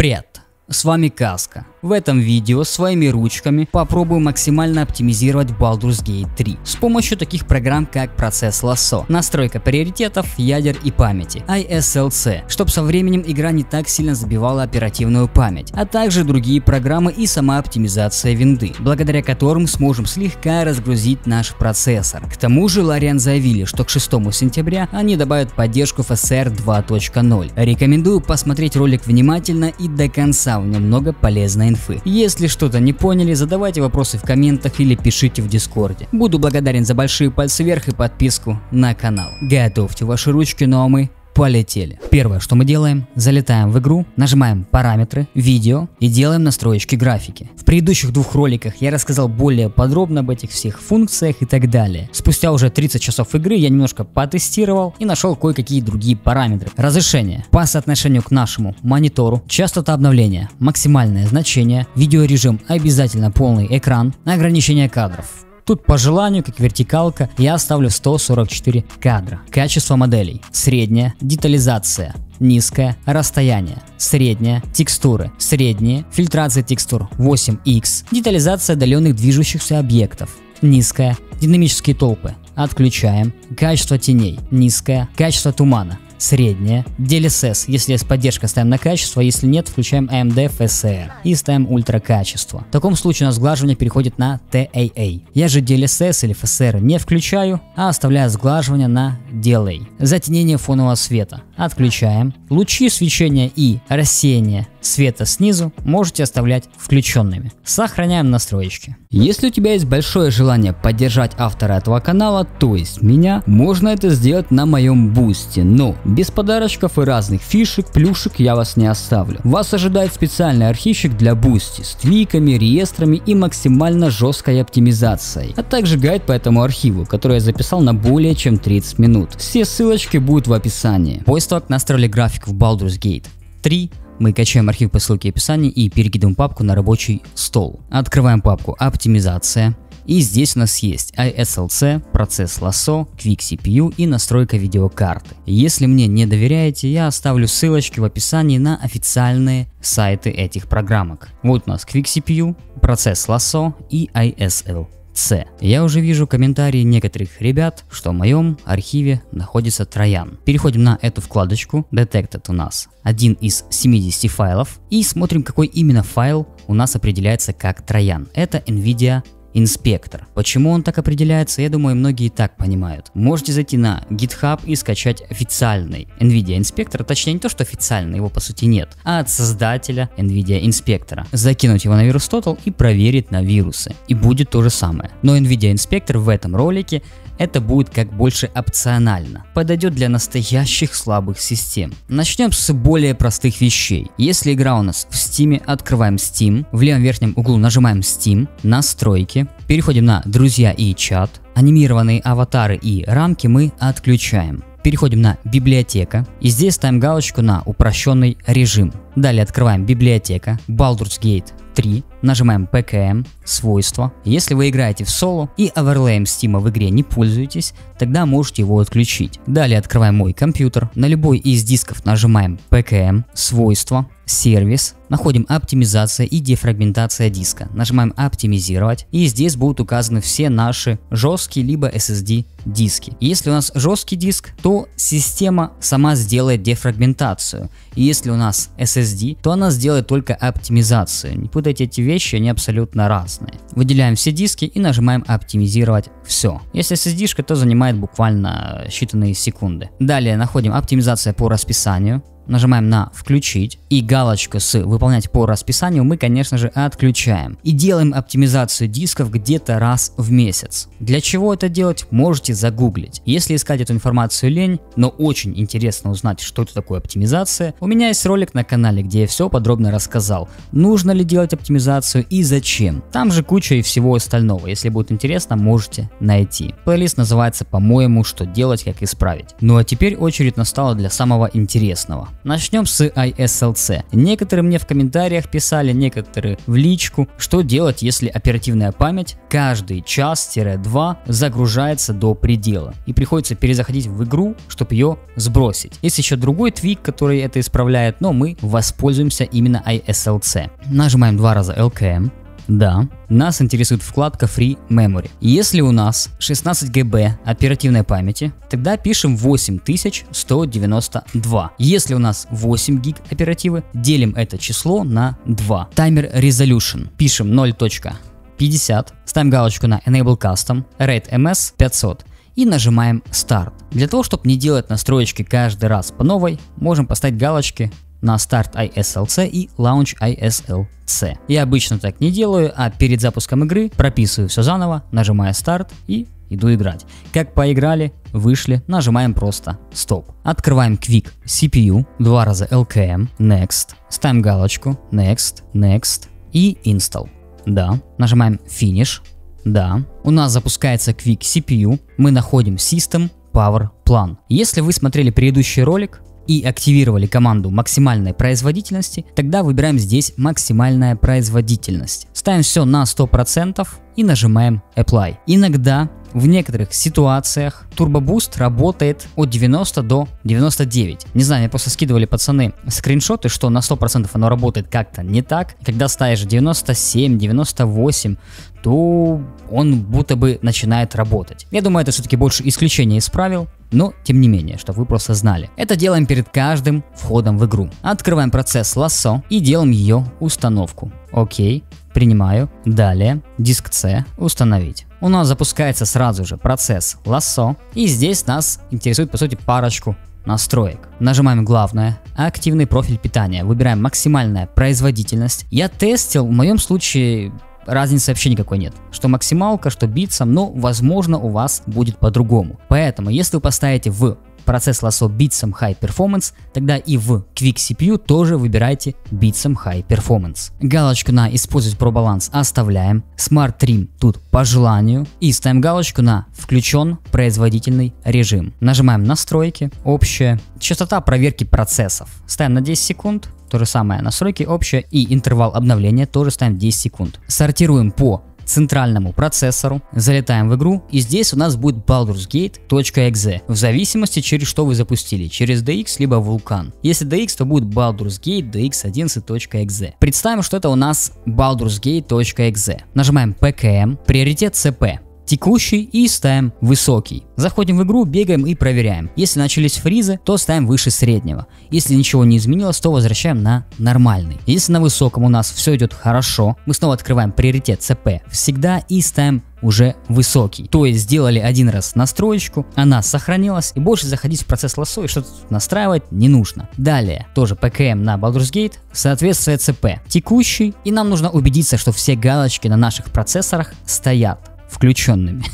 Привет! С вами Каска. В этом видео своими ручками попробую максимально оптимизировать Baldur's Gate 3 с помощью таких программ как процесс лассо, настройка приоритетов, ядер и памяти, ISLC, чтобы со временем игра не так сильно забивала оперативную память, а также другие программы и сама оптимизация винды, благодаря которым сможем слегка разгрузить наш процессор. К тому же Larian заявили, что к 6 сентября они добавят поддержку FSR 2.0. Рекомендую посмотреть ролик внимательно и до конца, в нем много полезной инфы. Если что-то не поняли, задавайте вопросы в комментах или пишите в дискорде. Буду благодарен за большие пальцы вверх и подписку на канал. Готовьте ваши ручки, ну а мы полетели. Первое, что мы делаем, залетаем в игру, нажимаем параметры, видео и делаем настроечки графики. В предыдущих двух роликах я рассказал более подробно об этих всех функциях и так далее. Спустя уже 30 часов игры я немножко потестировал и нашел кое-какие другие параметры. Разрешение по соотношению к нашему монитору, частота обновления, максимальное значение, видеорежим обязательно полный экран, ограничение кадров. Тут по желанию, как вертикалка, я оставлю 144 кадра. Качество моделей. Средняя. Детализация. Низкое. Расстояние. Средняя. Текстуры. Средние. Фильтрация текстур 8x. Детализация отдаленных движущихся объектов. Низкая. Динамические толпы. Отключаем. Качество теней. Низкое. Качество тумана средняя. DLSS, если есть поддержка, ставим на качество, если нет, включаем AMD FSR и ставим ультра качество. В таком случае у нас сглаживание переходит на TAA. Я же DLSS или FSR не включаю, а оставляю сглаживание на Delay. Затенение фонового света. Отключаем. Лучи свечения и рассеяние света снизу можете оставлять включенными. Сохраняем настройки. Если у тебя есть большое желание поддержать автора этого канала, то есть меня, можно это сделать на моем Boosty, но без подарочков и разных фишек, плюшек я вас не оставлю. Вас ожидает специальный архивчик для Boosty с твиками, реестрами и максимально жесткой оптимизацией, а также гайд по этому архиву, который я записал на более чем 30 минут. Все ссылочки будут в описании. После того, как настроили график в Baldur's Gate 3, мы качаем архив по ссылке в описании и перекидываем папку на рабочий стол. Открываем папку «Оптимизация». И здесь у нас есть ISLC, процесс лассо, Quick CPU и настройка видеокарты. Если мне не доверяете, я оставлю ссылочки в описании на официальные сайты этих программок. Вот у нас Quick CPU, процесс лассо и ISL. C. Я уже вижу комментарии некоторых ребят, что в моем архиве находится троян. Переходим на эту вкладочку, Detected у нас один из 70 файлов и смотрим какой именно файл у нас определяется как троян. Это NVIDIA инспектор. Почему он так определяется, я думаю, многие и так понимают. Можете зайти на GitHub и скачать официальный NVIDIA инспектор, точнее не то, что официальный, его по сути нет, а от создателя NVIDIA инспектора. Закинуть его на VirusTotal и проверить на вирусы. И будет то же самое. Но NVIDIA инспектор в этом ролике это будет как больше опционально. Подойдет для настоящих слабых систем. Начнем с более простых вещей. Если игра у нас в Steam, открываем Steam, в левом верхнем углу нажимаем Steam, настройки, переходим на друзья и чат, анимированные аватары и рамки мы отключаем. Переходим на библиотека и здесь ставим галочку на упрощенный режим. Далее открываем библиотека, Baldur's Gate 3, нажимаем PKM, свойства. Если вы играете в соло и оверлеем Steam в игре не пользуетесь, тогда можете его отключить. Далее открываем мой компьютер, на любой из дисков нажимаем PKM, свойства, сервис, находим оптимизация и дефрагментация диска, нажимаем оптимизировать и здесь будут указаны все наши жесткие либо SSD диски. Если у нас жесткий диск, то система сама сделает дефрагментацию. И если у нас SSD, то она сделает только оптимизацию. Не путайте эти вещи, они абсолютно разные. Выделяем все диски и нажимаем оптимизировать все. Если SSD, то занимает буквально считанные секунды. Далее находим оптимизация по расписанию нажимаем на «Включить» и галочку с «Выполнять по расписанию» мы, конечно же, отключаем. И делаем оптимизацию дисков где-то раз в месяц. Для чего это делать, можете загуглить. Если искать эту информацию лень, но очень интересно узнать, что это такое оптимизация, у меня есть ролик на канале, где я все подробно рассказал. Нужно ли делать оптимизацию и зачем. Там же куча и всего остального. Если будет интересно, можете найти. Плейлист называется, по-моему, «Что делать, как исправить». Ну а теперь очередь настала для самого интересного. Начнем с ISLC. Некоторые мне в комментариях писали, некоторые в личку, что делать, если оперативная память каждый час-два загружается до предела и приходится перезаходить в игру, чтобы ее сбросить. Есть еще другой твик, который это исправляет, но мы воспользуемся именно ISLC. Нажимаем два раза LKM, да, нас интересует вкладка Free Memory. Если у нас 16 ГБ оперативной памяти, тогда пишем 8192. Если у нас 8 гиг оперативы, делим это число на 2. Таймер Resolution. Пишем 0.50, ставим галочку на Enable Custom, Rate MS 500 и нажимаем Start. Для того, чтобы не делать настроечки каждый раз по новой, можем поставить галочки на старт ISLC и Launch ISLC. Я обычно так не делаю, а перед запуском игры прописываю все заново, нажимаю старт и иду играть. Как поиграли, вышли, нажимаем просто стоп. Открываем Quick CPU, два раза LKM, Next, ставим галочку Next, Next и Install. Да, нажимаем Finish, да. У нас запускается Quick CPU, мы находим System Power Plan. Если вы смотрели предыдущий ролик, и активировали команду максимальной производительности, тогда выбираем здесь максимальная производительность. Ставим все на 100% и нажимаем Apply. Иногда в некоторых ситуациях Turbo Boost работает от 90 до 99. Не знаю, мне просто скидывали пацаны скриншоты, что на 100% оно работает как-то не так. Когда ставишь 97, 98, то он будто бы начинает работать. Я думаю, это все-таки больше исключение из правил, но тем не менее, чтобы вы просто знали. Это делаем перед каждым входом в игру. Открываем процесс лассо и делаем ее установку. Окей, принимаю. Далее, диск C, установить. У нас запускается сразу же процесс лассо, и здесь нас интересует по сути парочку настроек. Нажимаем главное, активный профиль питания, выбираем максимальная производительность. Я тестил, в моем случае разницы вообще никакой нет. Что максималка, что битсом, но возможно у вас будет по-другому. Поэтому, если вы поставите в процесс лосо битсом High Performance, тогда и в Quick CPU тоже выбирайте битсом High Performance. Галочку на использовать про баланс оставляем, Smart Trim тут по желанию и ставим галочку на включен производительный режим. Нажимаем настройки, общая, частота проверки процессов. Ставим на 10 секунд, то же самое, настройки общая и интервал обновления тоже ставим 10 секунд. Сортируем по центральному процессору, залетаем в игру, и здесь у нас будет Baldur's Gate.exe, в зависимости через что вы запустили, через DX либо Vulkan. Если DX, то будет Baldur's Gate DX11.exe. Представим, что это у нас Baldur's Gate.exe. Нажимаем PKM, приоритет CP текущий и ставим высокий. Заходим в игру, бегаем и проверяем. Если начались фризы, то ставим выше среднего. Если ничего не изменилось, то возвращаем на нормальный. Если на высоком у нас все идет хорошо, мы снова открываем приоритет CP всегда и ставим уже высокий. То есть сделали один раз настроечку, она сохранилась и больше заходить в процесс лосо и что-то настраивать не нужно. Далее, тоже PKM на Baldur's Gate, соответствует CP текущий и нам нужно убедиться, что все галочки на наших процессорах стоят включенными.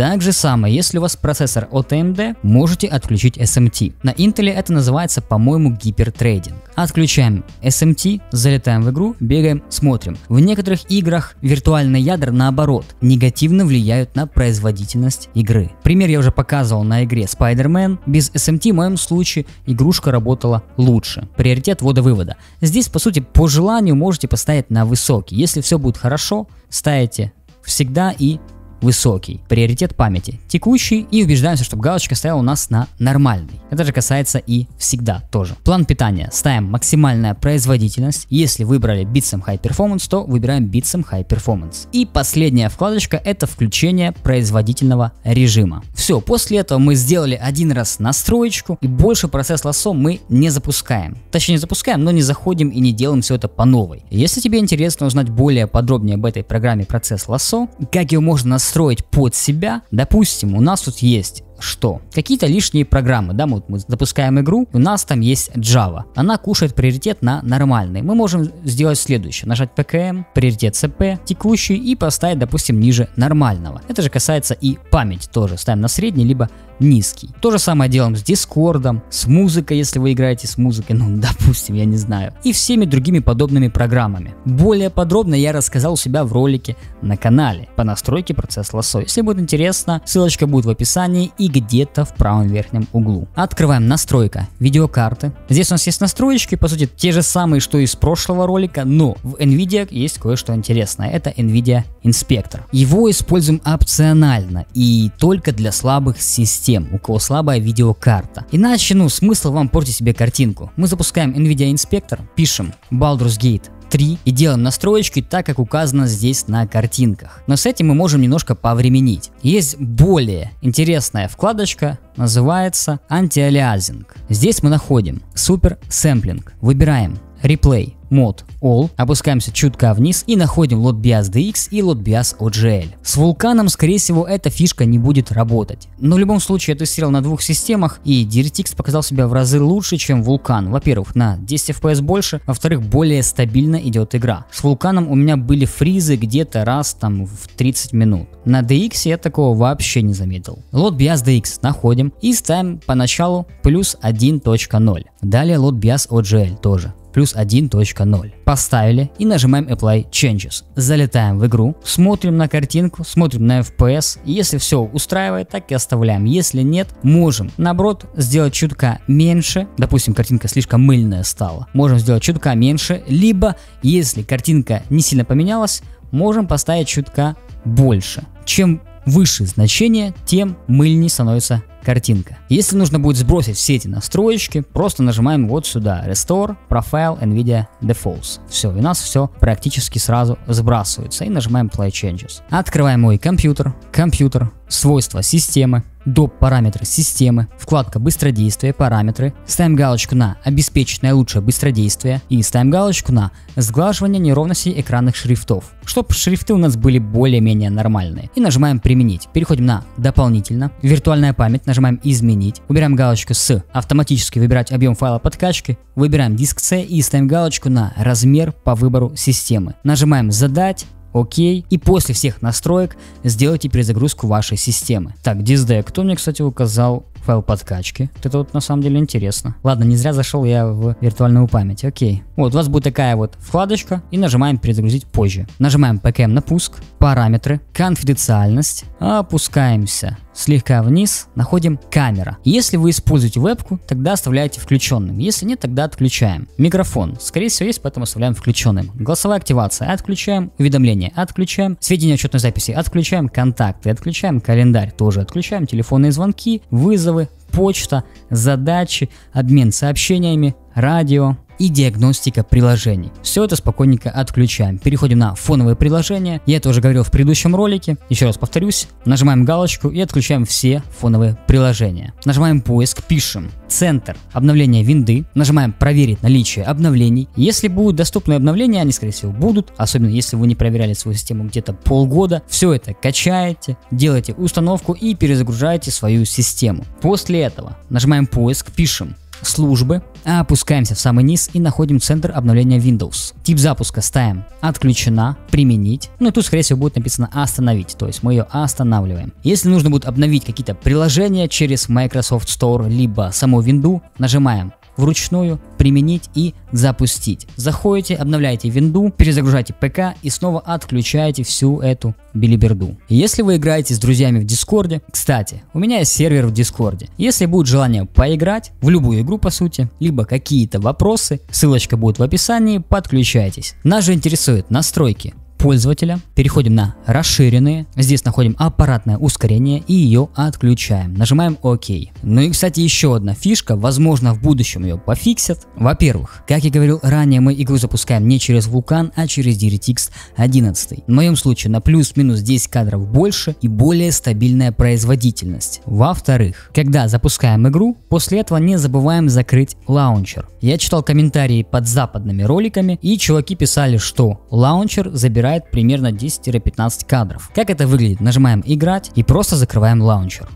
Так же самое, если у вас процессор от AMD, можете отключить SMT. На Intel это называется, по-моему, гипертрейдинг. Отключаем SMT, залетаем в игру, бегаем, смотрим. В некоторых играх виртуальные ядра, наоборот, негативно влияют на производительность игры. Пример я уже показывал на игре Spider-Man. Без SMT в моем случае игрушка работала лучше. Приоритет ввода-вывода. Здесь, по сути, по желанию можете поставить на высокий. Если все будет хорошо, ставите всегда и высокий. Приоритет памяти текущий и убеждаемся, чтобы галочка стояла у нас на нормальный. Это же касается и всегда тоже. План питания. Ставим максимальная производительность. Если выбрали Bitsum High Performance, то выбираем Bitsum High Performance. И последняя вкладочка это включение производительного режима. Все, после этого мы сделали один раз настроечку и больше процесс лосо мы не запускаем. Точнее запускаем, но не заходим и не делаем все это по новой. Если тебе интересно узнать более подробнее об этой программе процесс лосо, как ее можно настроить настроить под себя. Допустим, у нас тут есть что? Какие-то лишние программы, да, вот мы запускаем игру, у нас там есть Java, она кушает приоритет на нормальный. Мы можем сделать следующее, нажать PKM, приоритет CP, текущий и поставить, допустим, ниже нормального. Это же касается и память тоже, ставим на средний, либо низкий. То же самое делаем с Дискордом, с музыкой, если вы играете с музыкой, ну, допустим, я не знаю, и всеми другими подобными программами. Более подробно я рассказал у себя в ролике на канале по настройке процесса лосо. Если будет интересно, ссылочка будет в описании и где-то в правом верхнем углу. Открываем настройка видеокарты. Здесь у нас есть настроечки, по сути, те же самые, что из прошлого ролика, но в NVIDIA есть кое-что интересное. Это NVIDIA Inspector. Его используем опционально и только для слабых систем, у кого слабая видеокарта. Иначе, ну, смысл вам портить себе картинку. Мы запускаем NVIDIA Inspector, пишем Baldur's Gate 3 и делаем настроечки так, как указано здесь на картинках. Но с этим мы можем немножко повременить. Есть более интересная вкладочка, называется антиалиазинг. Здесь мы находим супер сэмплинг. Выбираем Replay мод All, опускаемся чутка вниз и находим лот BIAS DX и лот BIAS OGL. С вулканом, скорее всего, эта фишка не будет работать. Но в любом случае, я тестировал на двух системах, и DirectX показал себя в разы лучше, чем вулкан. Во-первых, на 10 FPS больше, во-вторых, более стабильно идет игра. С вулканом у меня были фризы где-то раз там в 30 минут. На DX я такого вообще не заметил. Лот BIAS DX находим и ставим поначалу плюс 1.0. Далее лот BIAS OGL тоже плюс 1.0. Поставили и нажимаем Apply Changes. Залетаем в игру, смотрим на картинку, смотрим на FPS. Если все устраивает, так и оставляем. Если нет, можем наоборот сделать чутка меньше. Допустим, картинка слишком мыльная стала. Можем сделать чутка меньше. Либо, если картинка не сильно поменялась, можем поставить чутка больше. Чем выше значение, тем мыльнее становится картинка. Если нужно будет сбросить все эти настроечки, просто нажимаем вот сюда Restore, Profile, NVIDIA Defaults. Все, и у нас все практически сразу сбрасывается. И нажимаем Play Changes. Открываем мой компьютер, компьютер, свойства системы, доп. параметры системы, вкладка быстродействие, параметры, ставим галочку на обеспечить наилучшее быстродействие и ставим галочку на сглаживание неровностей экранных шрифтов, чтобы шрифты у нас были более-менее нормальные. И нажимаем применить. Переходим на дополнительно, виртуальная память, нажимаем изменить, убираем галочку с автоматически выбирать объем файла подкачки, выбираем диск C и ставим галочку на размер по выбору системы. Нажимаем задать, Окей. И после всех настроек сделайте перезагрузку вашей системы. Так, DiskD. Кто мне, кстати, указал файл подкачки. Вот это вот на самом деле интересно. Ладно, не зря зашел я в виртуальную память. Окей. Вот, у вас будет такая вот вкладочка и нажимаем перезагрузить позже. Нажимаем PKM на пуск, параметры, конфиденциальность, опускаемся слегка вниз, находим камера. Если вы используете вебку, тогда оставляете включенным. Если нет, тогда отключаем. Микрофон, скорее всего, есть, поэтому оставляем включенным. Голосовая активация. Отключаем, уведомления. Отключаем, сведения отчетной записи. Отключаем, контакты. Отключаем, календарь тоже отключаем, телефонные звонки, вызовы, почта, задачи, обмен сообщениями, радио, и диагностика приложений. Все это спокойненько отключаем. Переходим на фоновые приложения. Я это уже говорил в предыдущем ролике. Еще раз повторюсь. Нажимаем галочку и отключаем все фоновые приложения. Нажимаем поиск, пишем центр обновления винды. Нажимаем проверить наличие обновлений. Если будут доступны обновления, они скорее всего будут. Особенно если вы не проверяли свою систему где-то полгода. Все это качаете, делаете установку и перезагружаете свою систему. После этого нажимаем поиск, пишем службы, а опускаемся в самый низ и находим центр обновления Windows. Тип запуска ставим отключена, применить, ну и тут скорее всего будет написано остановить, то есть мы ее останавливаем. Если нужно будет обновить какие-то приложения через Microsoft Store, либо саму винду, нажимаем вручную применить и запустить. Заходите, обновляете винду, перезагружаете ПК и снова отключаете всю эту белиберду. Если вы играете с друзьями в Дискорде, кстати, у меня есть сервер в Дискорде. Если будет желание поиграть в любую игру по сути, либо какие-то вопросы, ссылочка будет в описании, подключайтесь. Нас же интересуют настройки пользователя, переходим на расширенные, здесь находим аппаратное ускорение и ее отключаем. Нажимаем ОК. Ну и кстати еще одна фишка, возможно в будущем ее пофиксят. Во-первых, как я говорил ранее, мы игру запускаем не через Vulkan, а через DirectX 11. В моем случае на плюс-минус 10 кадров больше и более стабильная производительность. Во-вторых, когда запускаем игру, после этого не забываем закрыть лаунчер. Я читал комментарии под западными роликами и чуваки писали, что лаунчер забирает набирает примерно 10-15 кадров. Как это выглядит? Нажимаем играть и просто закрываем лаунчер.